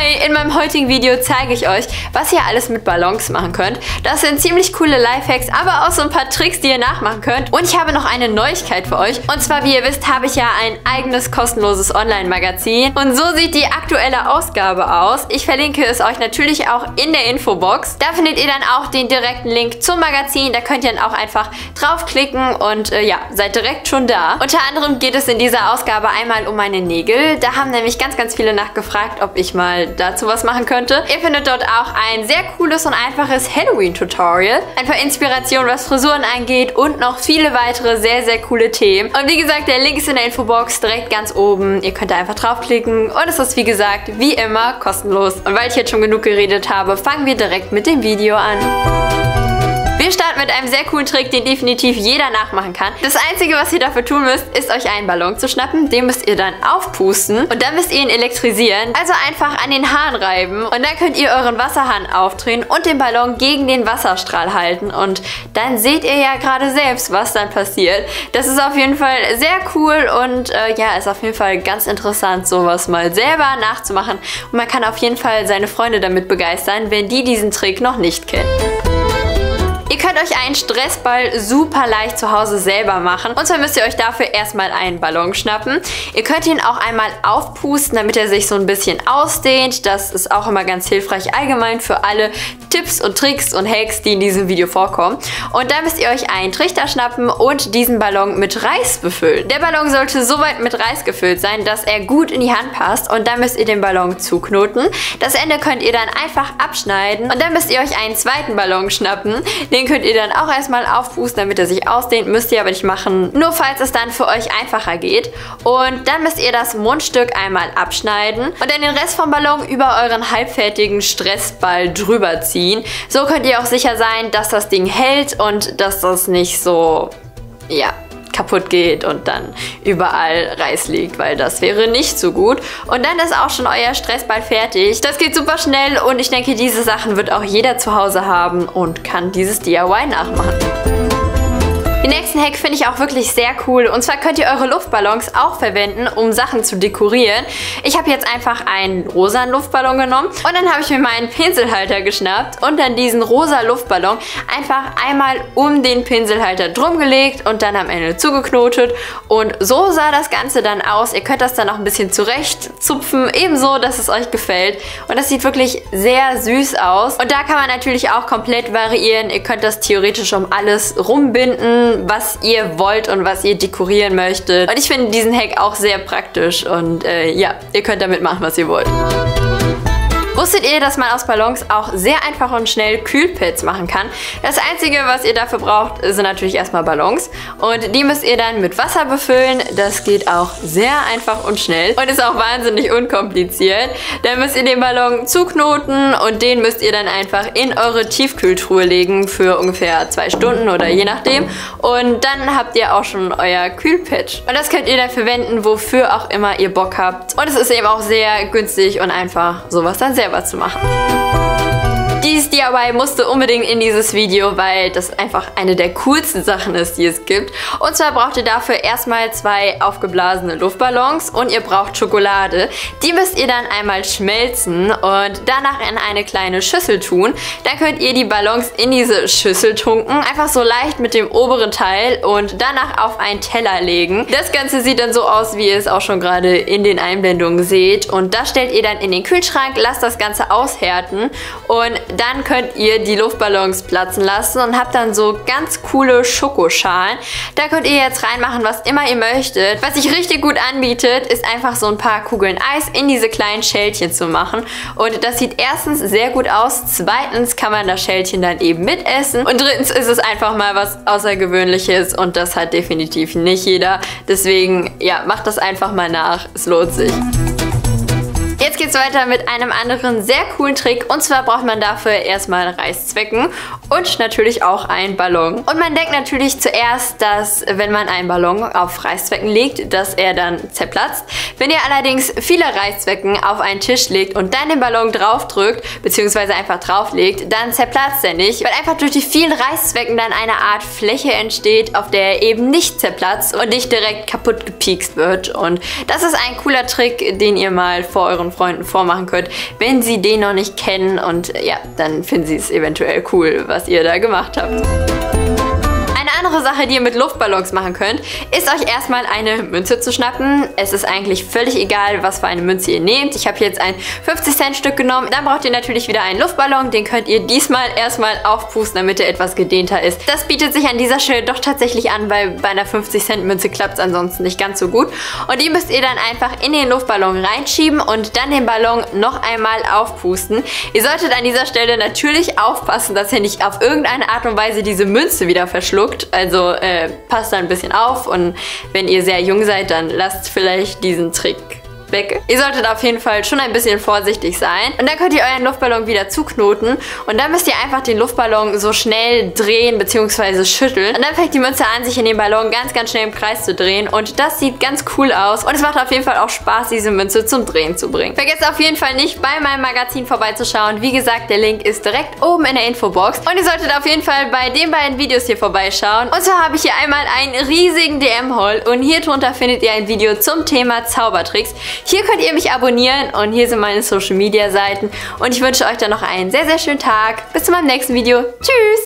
Hi, in meinem heutigen Video zeige ich euch, was ihr alles mit Ballons machen könnt. Das sind ziemlich coole Lifehacks, aber auch so ein paar Tricks, die ihr nachmachen könnt. Und ich habe noch eine Neuigkeit für euch. Und zwar, wie ihr wisst, habe ich ja ein eigenes kostenloses Online-Magazin. Und so sieht die aktuelle Ausgabe aus. Ich verlinke es euch natürlich auch in der Infobox. Da findet ihr dann auch den direkten Link zum Magazin. Da könnt ihr dann auch einfach draufklicken und äh, ja, seid direkt schon da. Unter anderem geht es in dieser Ausgabe einmal um meine Nägel. Da haben nämlich ganz, ganz viele nachgefragt, ob ich mal dazu was machen könnte. Ihr findet dort auch ein sehr cooles und einfaches Halloween-Tutorial. Ein paar Inspirationen, was Frisuren angeht und noch viele weitere sehr, sehr coole Themen. Und wie gesagt, der Link ist in der Infobox direkt ganz oben. Ihr könnt da einfach draufklicken und es ist wie gesagt, wie immer, kostenlos. Und weil ich jetzt schon genug geredet habe, fangen wir direkt mit dem Video an. Wir starten mit einem sehr coolen Trick, den definitiv jeder nachmachen kann. Das Einzige, was ihr dafür tun müsst, ist euch einen Ballon zu schnappen. Den müsst ihr dann aufpusten und dann müsst ihr ihn elektrisieren. Also einfach an den Hahn reiben und dann könnt ihr euren Wasserhahn aufdrehen und den Ballon gegen den Wasserstrahl halten. Und dann seht ihr ja gerade selbst, was dann passiert. Das ist auf jeden Fall sehr cool und äh, ja, ist auf jeden Fall ganz interessant, sowas mal selber nachzumachen. Und man kann auf jeden Fall seine Freunde damit begeistern, wenn die diesen Trick noch nicht kennen. Ihr könnt euch einen Stressball super leicht zu Hause selber machen. Und zwar müsst ihr euch dafür erstmal einen Ballon schnappen. Ihr könnt ihn auch einmal aufpusten, damit er sich so ein bisschen ausdehnt. Das ist auch immer ganz hilfreich allgemein für alle Tipps und Tricks und Hacks, die in diesem Video vorkommen. Und dann müsst ihr euch einen Trichter schnappen und diesen Ballon mit Reis befüllen. Der Ballon sollte so weit mit Reis gefüllt sein, dass er gut in die Hand passt. Und dann müsst ihr den Ballon zuknoten. Das Ende könnt ihr dann einfach abschneiden. Und dann müsst ihr euch einen zweiten Ballon schnappen. Den den könnt ihr dann auch erstmal aufpusten, damit er sich ausdehnt. Müsst ihr aber nicht machen, nur falls es dann für euch einfacher geht. Und dann müsst ihr das Mundstück einmal abschneiden und dann den Rest vom Ballon über euren halbfertigen Stressball drüber ziehen. So könnt ihr auch sicher sein, dass das Ding hält und dass das nicht so, ja, kaputt geht und dann überall Reis liegt, weil das wäre nicht so gut. Und dann ist auch schon euer Stressball fertig. Das geht super schnell und ich denke, diese Sachen wird auch jeder zu Hause haben und kann dieses DIY nachmachen. Den nächsten Hack finde ich auch wirklich sehr cool. Und zwar könnt ihr eure Luftballons auch verwenden, um Sachen zu dekorieren. Ich habe jetzt einfach einen rosa Luftballon genommen und dann habe ich mir meinen Pinselhalter geschnappt und dann diesen rosa Luftballon einfach einmal um den Pinselhalter drum gelegt und dann am Ende zugeknotet. Und so sah das Ganze dann aus. Ihr könnt das dann auch ein bisschen zurechtzupfen, ebenso, dass es euch gefällt. Und das sieht wirklich sehr süß aus. Und da kann man natürlich auch komplett variieren. Ihr könnt das theoretisch um alles rumbinden was ihr wollt und was ihr dekorieren möchtet. Und ich finde diesen Hack auch sehr praktisch und äh, ja, ihr könnt damit machen, was ihr wollt. Wusstet ihr, dass man aus Ballons auch sehr einfach und schnell Kühlpads machen kann? Das Einzige, was ihr dafür braucht, sind natürlich erstmal Ballons. Und die müsst ihr dann mit Wasser befüllen. Das geht auch sehr einfach und schnell und ist auch wahnsinnig unkompliziert. Dann müsst ihr den Ballon zuknoten und den müsst ihr dann einfach in eure Tiefkühltruhe legen für ungefähr zwei Stunden oder je nachdem. Und dann habt ihr auch schon euer Kühlpad. Und das könnt ihr dann verwenden, wofür auch immer ihr Bock habt. Und es ist eben auch sehr günstig und einfach sowas dann selber selber zu machen. Dieses DIY musste unbedingt in dieses Video, weil das einfach eine der coolsten Sachen ist, die es gibt. Und zwar braucht ihr dafür erstmal zwei aufgeblasene Luftballons und ihr braucht Schokolade. Die müsst ihr dann einmal schmelzen und danach in eine kleine Schüssel tun. Dann könnt ihr die Ballons in diese Schüssel tunken, einfach so leicht mit dem oberen Teil und danach auf einen Teller legen. Das Ganze sieht dann so aus, wie ihr es auch schon gerade in den Einblendungen seht. Und das stellt ihr dann in den Kühlschrank, lasst das Ganze aushärten und dann könnt ihr die Luftballons platzen lassen und habt dann so ganz coole Schokoschalen. Da könnt ihr jetzt reinmachen, was immer ihr möchtet. Was sich richtig gut anbietet, ist einfach so ein paar Kugeln Eis in diese kleinen Schälchen zu machen. Und das sieht erstens sehr gut aus, zweitens kann man das Schälchen dann eben mitessen und drittens ist es einfach mal was Außergewöhnliches und das hat definitiv nicht jeder. Deswegen, ja, macht das einfach mal nach. Es lohnt sich. Jetzt geht's weiter mit einem anderen sehr coolen Trick. Und zwar braucht man dafür erstmal Reißzwecken und natürlich auch einen Ballon. Und man denkt natürlich zuerst, dass wenn man einen Ballon auf Reißzwecken legt, dass er dann zerplatzt. Wenn ihr allerdings viele Reißzwecken auf einen Tisch legt und dann den Ballon draufdrückt, beziehungsweise einfach drauflegt, dann zerplatzt er nicht, weil einfach durch die vielen Reißzwecken dann eine Art Fläche entsteht, auf der er eben nicht zerplatzt und nicht direkt kaputt gepiekst wird. Und das ist ein cooler Trick, den ihr mal vor euren Freunden Freunden vormachen könnt, wenn sie den noch nicht kennen. Und ja, dann finden sie es eventuell cool, was ihr da gemacht habt andere Sache, die ihr mit Luftballons machen könnt, ist euch erstmal eine Münze zu schnappen. Es ist eigentlich völlig egal, was für eine Münze ihr nehmt. Ich habe jetzt ein 50 Cent Stück genommen. Dann braucht ihr natürlich wieder einen Luftballon. Den könnt ihr diesmal erstmal aufpusten, damit er etwas gedehnter ist. Das bietet sich an dieser Stelle doch tatsächlich an, weil bei einer 50 Cent Münze klappt es ansonsten nicht ganz so gut. Und die müsst ihr dann einfach in den Luftballon reinschieben und dann den Ballon noch einmal aufpusten. Ihr solltet an dieser Stelle natürlich aufpassen, dass ihr nicht auf irgendeine Art und Weise diese Münze wieder verschluckt. Also äh, passt da ein bisschen auf und wenn ihr sehr jung seid, dann lasst vielleicht diesen Trick weg. Ihr solltet auf jeden Fall schon ein bisschen vorsichtig sein. Und dann könnt ihr euren Luftballon wieder zuknoten. Und dann müsst ihr einfach den Luftballon so schnell drehen bzw. schütteln. Und dann fängt die Münze an, sich in den Ballon ganz, ganz schnell im Kreis zu drehen. Und das sieht ganz cool aus. Und es macht auf jeden Fall auch Spaß, diese Münze zum Drehen zu bringen. Vergesst auf jeden Fall nicht, bei meinem Magazin vorbeizuschauen. Wie gesagt, der Link ist direkt oben in der Infobox. Und ihr solltet auf jeden Fall bei den beiden Videos hier vorbeischauen. Und zwar habe ich hier einmal einen riesigen DM-Haul. Und hier drunter findet ihr ein Video zum Thema Zaubertricks. Hier könnt ihr mich abonnieren und hier sind meine Social Media Seiten. Und ich wünsche euch dann noch einen sehr, sehr schönen Tag. Bis zu meinem nächsten Video. Tschüss!